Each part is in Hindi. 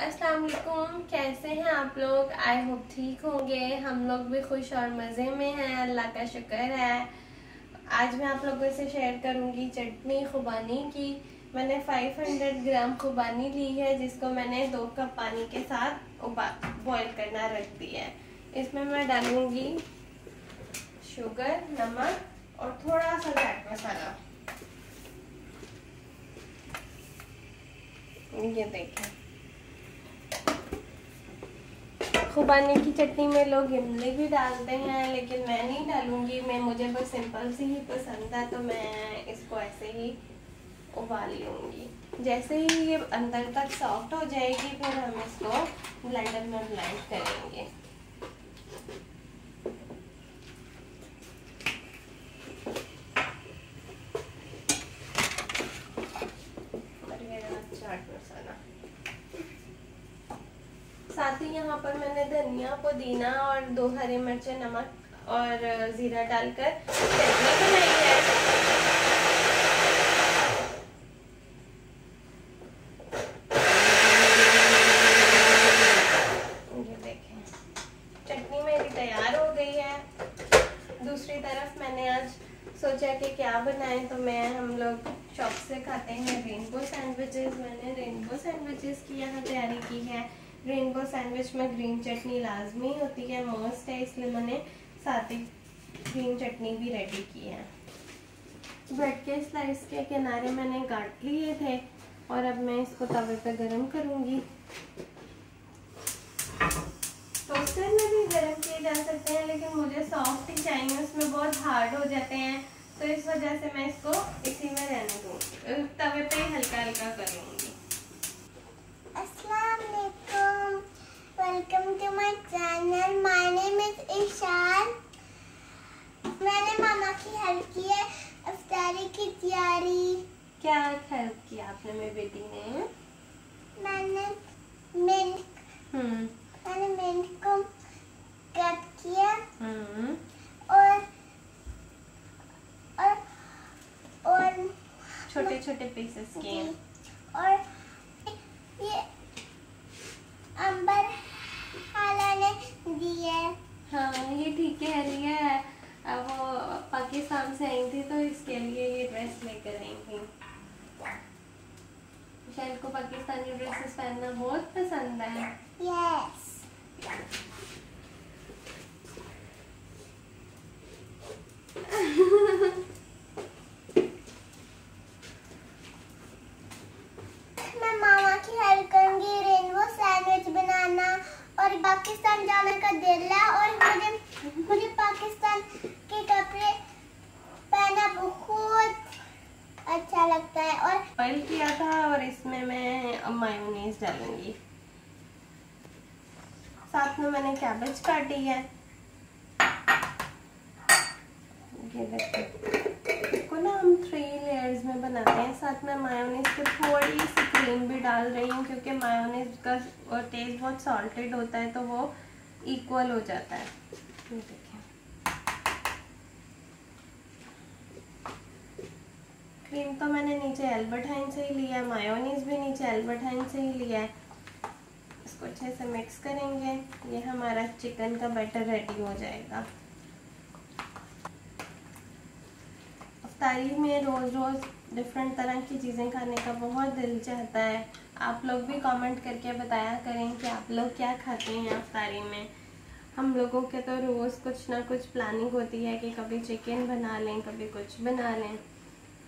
अस्सलाम वालेकुम कैसे हैं आप लोग? आई होप ठीक होंगे। हम लोग भी खुश और मज़े में हैं। अल्लाह का शुक्र है। आज मैं आप लोगों से शेयर करूँगी चटनी खुबानी की। मैंने 500 ग्राम खुबानी ली है, जिसको मैंने दो कप पानी के साथ बॉईल करना रख दिया है। इसमें मैं डालूँगी शुगर नमक और थोड़ा सा चाट मसाला। ये देखें। खुबानी की चटनी में लोग इमली भी डालते हैं, लेकिन मैं नहीं डालूँगी। मैं, मुझे बस सिंपल सी ही पसंद है तो मैं इसको ऐसे ही उबाल लूँगी। जैसे ही ये अंदर तक सॉफ्ट हो जाएगी, फिर हम इसको ब्लेंडर में ब्लेंड करेंगे साथ ही यहाँ पर मैंने धनिया पुदीना और दो हरी मिर्चें, नमक और ज़ीरा डालकर चटनी बनाई है। ये देखें। चटनी मेरी तैयार हो गई है। दूसरी तरफ़ मैंने आज सोचा कि क्या बनाएँ तो मैं, हम लोग शॉप से खाते हैं। रेनबो सैंडविचेस, मैंने रेनबो सैंडविचेस की यहाँ तैयारी की है। रेनबो सैंडविच में ग्रीन चटनी लाजमी होती है, मस्त है, इसलिए मैंने साथ ही ग्रीन चटनी भी रेडी की है। ब्रेड के स्लाइस के किनारे मैंने काट लिए थे और अब मैं इसको तवे पे गरम करूँगी। टोस्टर में भी गरम किए जा सकते हैं, लेकिन मुझे सॉफ्ट ही चाहिए, उसमें बहुत हार्ड हो जाते हैं तो इस वजह से मैं इसको इसी में रहने दूँगी। तवे पे हल्का हल्का करूँगी। Welcome to my channel. My name is Ishan मैंने मामा की हेल्प की है। अफ्तारी की तैयारी। क्या हेल्प किया आपने मेरी बेटी ने? मैंने मिल्क हम्म। मैंने मिल्क को कट किया। हम्म। और और और छोटे छोटे पीसेस किए। और ये अंबर हाँ ये ठीक कह रही है। अब वो पाकिस्तान से आई थी तो इसके लिए ये ड्रेस लेकर आई थी। शायद को पाकिस्तानी ड्रेसेस पहनना बहुत पसंद है। Yes. मैं मामा की हेल्प करूँगी रेनबो सैंडविच बनाना और पाकिस्तान जाने का दिल है और मुझे मुझे पाकिस्तान के कपड़े पहना बहुत अच्छा लगता है और ऑयल किया था और इसमें मैं मायोनीज डालूँगी साथ में मैंने कैबेज काटी है। ये देखो, इसको ना हम थ्री लेयर्स में बनाते हैं। साथ में मायोनीज पे थोड़ी सी क्रीम भी डाल रही हूँ, क्योंकि मायोनीज का टेस्ट बहुत सॉल्टेड होता है तो वो इक्वल हो जाता है देखिए क्रीम तो मैंने नीचे एल्बर्टाइन से ही लिया है मायोनीज भी नीचे एल्बर्टाइन से ही लिया है। इसको अच्छे से मिक्स करेंगे, ये हमारा चिकन का बैटर रेडी हो जाएगा। अफ्तारी में रोज़ रोज़ डिफरेंट तरह की चीज़ें खाने का बहुत दिल चाहता है। आप लोग भी कमेंट करके बताया करें कि आप लोग क्या खाते हैं अफ्तारी में। हम लोगों के तो रोज़ कुछ ना कुछ प्लानिंग होती है कि कभी चिकन बना लें, कभी कुछ बना लें।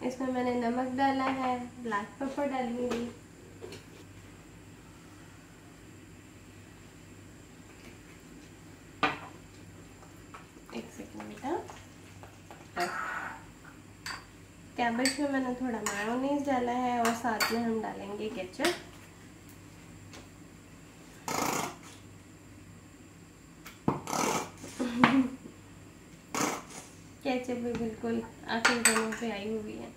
इसमें मैंने नमक डाला है ब्लैक पेपर डालूँगी एक सेकेंड कैबेज में मैंने थोड़ा मायोनीज डाला है और साथ में हम डालेंगे केचप कैचअप भी बिल्कुल आखिर दोनों पे आई हुई है।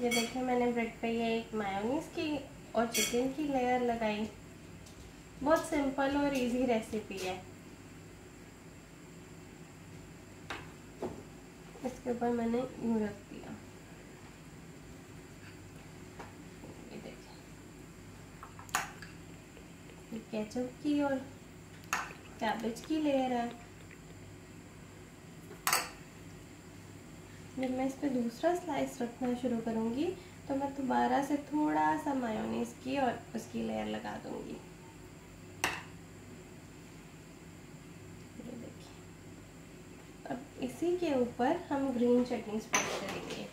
ये देखिए, मैंने ब्रेड पे ये एक मायोनीस की और चिकन की लेयर लगाई। बहुत सिंपल और इजी रेसिपी है। इसके ऊपर मैंने यूँ रख दिया। देखिए। केचप की और कैबेज की लेयर है। जब मैं इस पर दूसरा स्लाइस रखना शुरू करूँगी तो मैं दोबारा से थोड़ा सा मायोनीस की और उसकी लेयर लगा दूँगी अब इसी के ऊपर हम ग्रीन चटनी स्प्रेड करेंगे।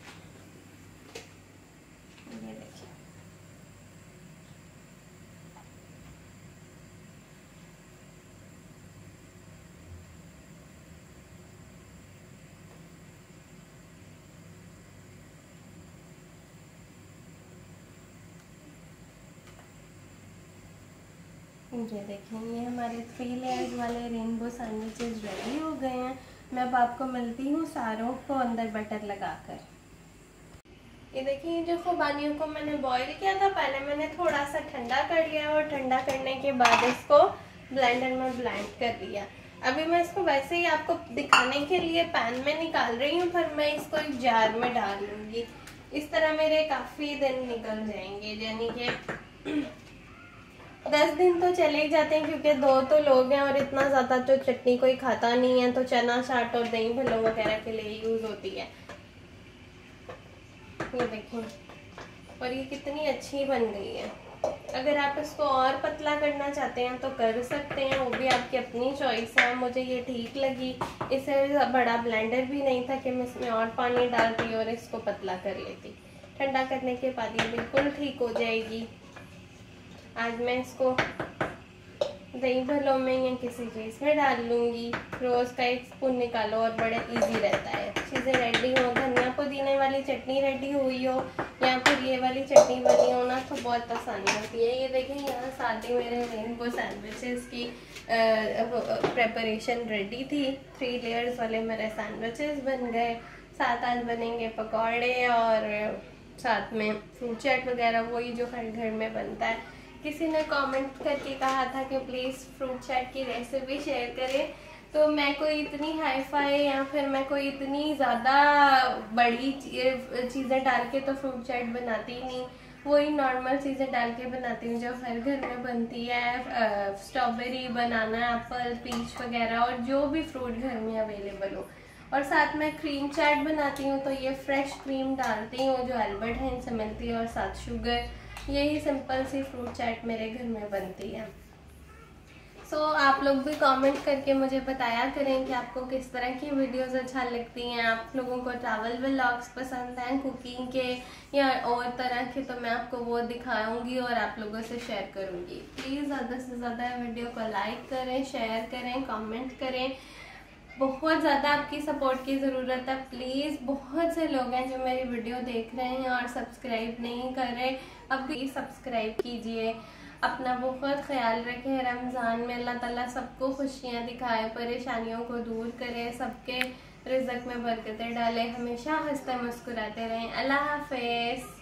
ये देखें ये हमारे थ्री लेयर्स वाले रेनबो सैंडविचेस रेडी हो गए हैं। मैं अब आपको मिलती हूँ सारों को अंदर बटर लगाकर। ये देखिए, ये जो खुबानियों को मैंने बॉईल किया था, पहले मैंने थोड़ा सा ठंडा कर लिया और ठंडा करने के बाद इसको ब्लेंडर में ब्लेंड कर लिया। अभी मैं इसको वैसे ही आपको दिखाने के लिए पैन में निकाल रही हूँ, पर मैं इसको एक जार में डाल लूँगी। इस तरह मेरे काफ़ी दिन निकल जाएँगे, यानी कि दस दिन तो चले ही जाते हैं, क्योंकि दो तो लोग हैं और इतना ज़्यादा तो चटनी कोई खाता नहीं है तो चना, चाट और दही भलो वगैरह के लिए यूज़ होती है। ये देखिए, और ये कितनी अच्छी बन गई है। अगर आप इसको और पतला करना चाहते हैं तो कर सकते हैं, वो भी आपकी अपनी चॉइस है। मुझे ये ठीक लगी। इसे बड़ा ब्लेंडर भी नहीं था कि मैं इसमें और पानी डालती और इसको पतला कर लेती। ठंडा करने के बाद ये बिल्कुल ठीक हो जाएगी। आज मैं इसको दही भलों में या किसी चीज़ में डाल लूँगी। रोज़ का एक स्पून निकालो और बड़ा इजी रहता है। चीज़ें रेडी हो, धनिया पुदीने वाली चटनी रेडी हुई हो या फिर ये वाली चटनी बनी हो ना तो बहुत आसानी होती है। ये देखें यहाँ साथ ही मेरे रेनबो सैंडविचेस की प्रेपरेशन रेडी थी। थ्री लेयर्स वाले मेरे सैंडविचेस बन गए। साथ आज बनेंगे पकौड़े और साथ में फ्रूट चाट वगैरह, वही जो हर घर में बनता है। किसी ने कमेंट करके कहा था कि प्लीज़ फ्रूट चाट की रेसिपी शेयर करें। तो मैं कोई इतनी हाई फाई या फिर मैं कोई इतनी ज़्यादा बड़ी चीज़ें डाल के तो फ्रूट चाट बनाती ही नहीं। वही नॉर्मल चीज़ें डाल के बनाती हूँ जो हर घर में बनती है स्ट्रॉबेरी बनाना एप्पल पीच वगैरह और जो भी फ्रूट घर में अवेलेबल हो। और साथ में क्रीम चाट बनाती हूँ तो ये फ्रेश क्रीम डालती हूँ जो एल्बर्ट है इनसे मिलती है और साथ शुगर यही सिंपल सी फ्रूट चाट मेरे घर में बनती है। सो so, आप लोग भी कमेंट करके मुझे बताया करें कि आपको किस तरह की वीडियोस अच्छा लगती हैं। आप लोगों को ट्रैवल व्लॉग्स पसंद हैं कुकिंग के या और तरह के तो मैं आपको वो दिखाऊँगी और आप लोगों से शेयर करूँगी। प्लीज़ ज़्यादा से ज़्यादा वीडियो को लाइक करें शेयर करें कमेंट करें। बहुत ज़्यादा आपकी सपोर्ट की ज़रूरत है। प्लीज़ बहुत से लोग हैं जो मेरी वीडियो देख रहे हैं और सब्सक्राइब नहीं कर रहे। अब भी सब्सक्राइब कीजिए। अपना बहुत ख्याल रखें। रमज़ान में अल्लाह ताला सबको खुशियाँ दिखाए, परेशानियों को दूर करे, सबके रिजक में बरकतें डाले। हमेशा हँसते मुस्कुराते रहें। अल्लाह हाफिज़।